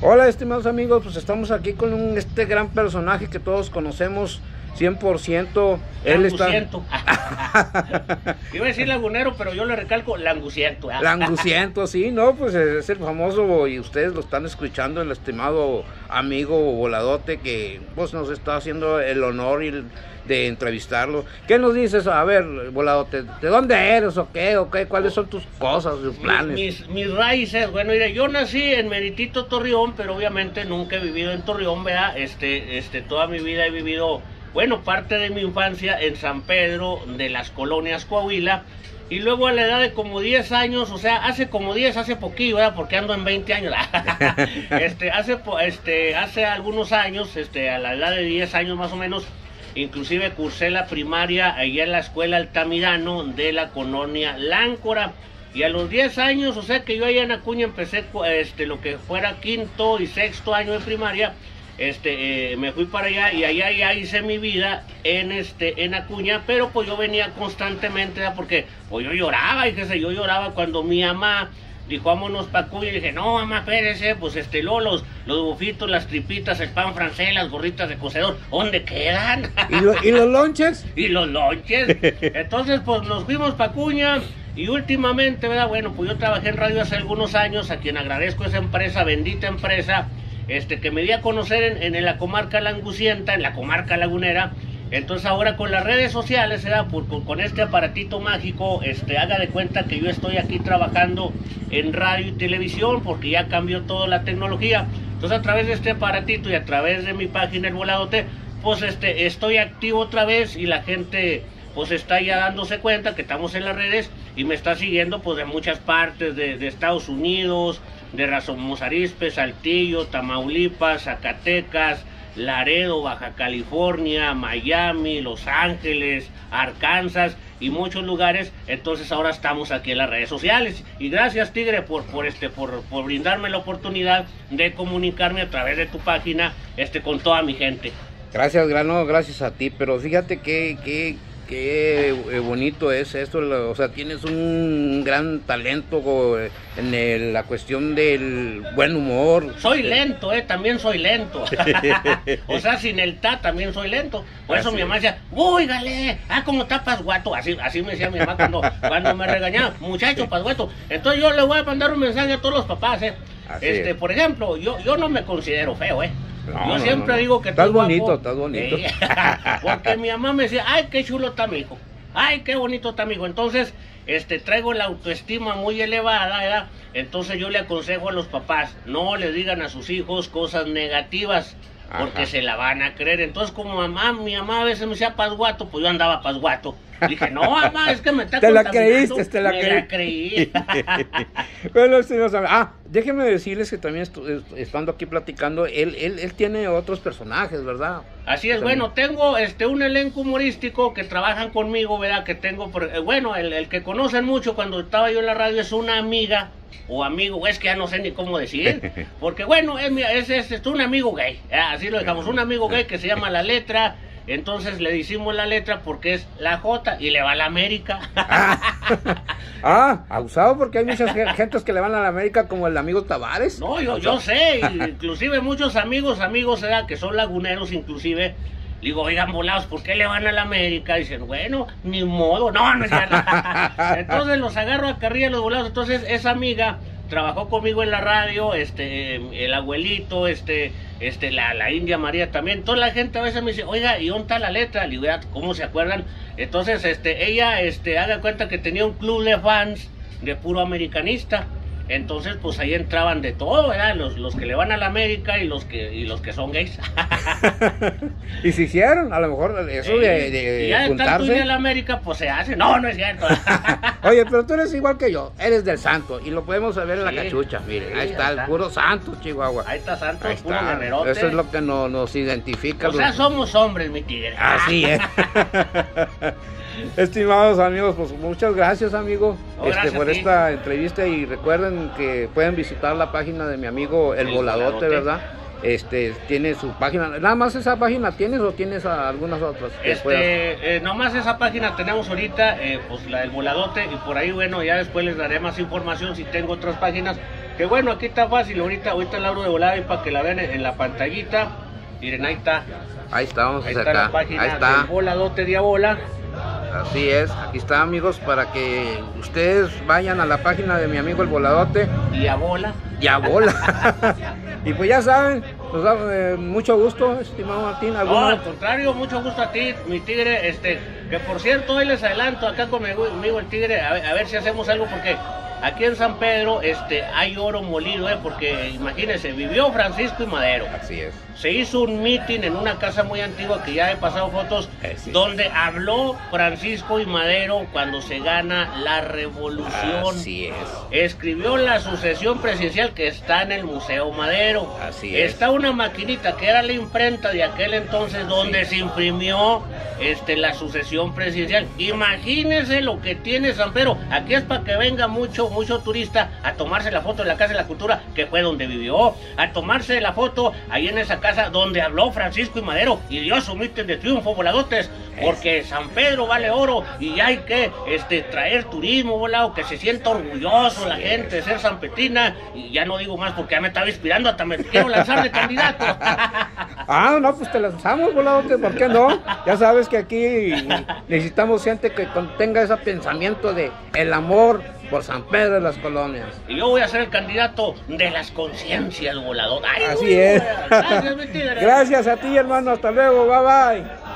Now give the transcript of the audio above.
Hola, estimados amigos, pues estamos aquí con un, este gran personaje que todos conocemos 100%. Él está... Iba a decir lagunero, pero yo le recalco languciento. Languciento, sí, no, pues es el famoso y ustedes lo están escuchando, el estimado amigo Voladote que pues nos está haciendo el honor y de entrevistarlo. ¿Qué nos dices? A ver, Voladote, ¿de dónde eres o qué? ¿O qué? ¿Cuáles son tus cosas, tus planes? Mis, mis, raíces, bueno, mire, yo nací en Meritito Torreón, pero obviamente nunca he vivido en Torreón, vea, este, este, toda mi vida he vivido bueno, parte de mi infancia en San Pedro de las colonias Coahuila. Y luego a la edad de como 10 años, o sea, hace como 10, hace poquillo, ¿verdad? Porque ando en 20 años. este, hace, este, hace algunos años, este, a la edad de 10 años más o menos, inclusive cursé la primaria allá en la escuela Altamirano de la colonia Láncora. Y a los 10 años, o sea que yo allá en Acuña empecé este, lo que fuera quinto y sexto año de primaria este, eh, me fui para allá y allá ya hice mi vida en este, en Acuña, pero pues yo venía constantemente, porque pues yo lloraba, y qué sé, yo lloraba cuando mi mamá dijo vámonos para Acuña, y dije, no mamá, espérese, pues este, los, los bufitos, las tripitas, el pan francés, las gorritas de cocedor, ¿dónde quedan? ¿Y, los lonches? y los lonches. Entonces, pues nos fuimos para Acuña. Y últimamente, ¿verdad? Bueno, pues yo trabajé en radio hace algunos años, a quien agradezco esa empresa, bendita empresa, este, que me di a conocer en, la comarca langucienta, en la comarca lagunera. Entonces ahora con las redes sociales, ¿verdad? Por, con, este aparatito mágico, este, haga de cuenta que yo estoy aquí trabajando en radio y televisión porque ya cambió toda la tecnología. Entonces a través de este aparatito y a través de mi página El Voladote, pues este, estoy activo otra vez y la gente pues está ya dándose cuenta que estamos en las redes y me está siguiendo pues de muchas partes de, de Estados Unidos, de Ramos Arizpe, Saltillo, Tamaulipas, Zacatecas, Laredo, Baja California, Miami, Los Ángeles, Arkansas y muchos lugares. Entonces ahora estamos aquí en las redes sociales. Y gracias Tigre por, por, este, por, por brindarme la oportunidad de comunicarme a través de tu página este, con toda mi gente. Gracias, Grano, gracias a ti. Pero fíjate que, que qué eh, bonito es esto, o sea, tienes un gran talento en la cuestión del buen humor. Soy lento, eh, también soy lento. o sea, sin el ta también soy lento. Por eso mi mamá decía, uy, gale, ah, como tapas guato. Así, así me decía mi mamá cuando, cuando me regañaba, muchacho, pasguato. Entonces yo le voy a mandar un mensaje a todos los papás, eh. este, por ejemplo, yo, yo no me considero feo, eh. Yo siempre digo que estás bonito, estás bonito. porque mi mamá me decía, ay, qué chulo está mi hijo. Ay, qué bonito está mi hijo. Entonces, este, traigo la autoestima muy elevada, ¿verdad? Entonces yo le aconsejo a los papás, no le digan a sus hijos cosas negativas porque se la van a creer. Entonces, como mamá, mi mamá a veces me decía pasguato, pues yo andaba pasguato. Dije, no, mamá, es que me está Te la creíste, te la, me la creí. bueno, ah, déjenme decirles que también estando aquí platicando, él, él, él tiene otros personajes, ¿verdad? Así es, bueno, tengo este un elenco humorístico que trabajan conmigo, ¿verdad? Que tengo, eh, bueno, el, el que conocen mucho cuando estaba yo en la radio es una amiga o amigo, es que ya no sé ni cómo decir, porque bueno, es, es, es, un amigo gay, así lo dejamos, un amigo gay que se llama La Letra, entonces le decimos la letra porque es la J y le va a la América. Ah, abusado porque hay muchas gentes que le van a la América como el amigo Tavares. No, yo, yo sé, inclusive muchos amigos, amigos, que son laguneros inclusive, digo, oigan, volados, ¿por qué le van a la América? Dicen, bueno, ni modo, no, no es Entonces los agarro a carrilla los volados. Entonces esa amiga trabajó conmigo en la radio, este, el abuelito, este, este, la, la India María también. Toda la gente a veces me dice, oiga, ¿y dónde está la letra? Le ¿cómo se acuerdan? Entonces, este, ella, este, haga cuenta que tenía un club de fans de puro americanista. Entonces, pues ahí entraban de todo, ¿verdad? Los, los que le van a la América y los que, y los que son gays. y se hicieron, a lo mejor, eso de, de y ya juntarse. de la América, pues se hace. No, no es cierto. Oye, pero tú eres igual que yo, eres del santo, y lo podemos ver en la cachucha, miren, ahí está, el puro santo, Chihuahua. Ahí está santo, puro guerrerote. Eso es lo que nos identifica. O sea, somos hombres, mi tigre. Así es. Estimados amigos, pues muchas gracias amigo este, por esta entrevista y recuerden que pueden visitar la página de mi amigo El, Voladote, ¿verdad? Este tiene su página, nada más esa página tienes o tienes algunas otras. Este, eh, más esa página tenemos ahorita, eh, pues la del Voladote y por ahí bueno ya después les daré más información si tengo otras páginas Que bueno, aquí está fácil, ahorita, ahorita la abro de volada y para que la vean en, la pantallita. Miren, ahí está. Ahí está, vamos ahí está la página ahí está. Voladote Diabola. Así es, aquí está amigos para que ustedes vayan a la página de mi amigo el voladote. Diabola. Diabola. y pues ya saben, nos da eh, mucho gusto, estimado Martín. No, al contrario, mucho gusto a ti, mi tigre. Este, que por cierto, hoy les adelanto acá conmigo el tigre, a ver si hacemos algo porque Aquí en San Pedro este, hay oro molido, ¿eh? porque imagínense, vivió Francisco y Madero. Así es. Se hizo un meeting en una casa muy antigua que ya he pasado fotos, donde habló Francisco y Madero cuando se gana la revolución. Así es. Escribió la sucesión presidencial que está en el Museo Madero. Así es. Está una maquinita que era la imprenta de aquel entonces donde se imprimió este, la sucesión presidencial. Imagínense lo que tiene San Pedro. Aquí es para que venga mucho mucho, turista a tomarse la foto en la Casa de la Cultura, que fue donde vivió, a tomarse la foto ahí en esa casa donde habló Francisco y Madero y dio su mitin de triunfo voladotes, porque San Pedro vale oro y hay que este, traer turismo volado, que se sienta orgulloso la gente de ser San Petrina, y ya no digo más porque ya me estaba inspirando, hasta me quiero lanzar de candidato. ah, no, pues te lanzamos voladotes, ¿por qué no? Ya sabes que aquí necesitamos gente que tenga ese pensamiento de el amor por San Pedro de las Colonias. Y yo voy a ser el candidato de las conciencias voladoras. Así es. Gracias, Gracias a ti, hermano. Hasta luego. Bye bye.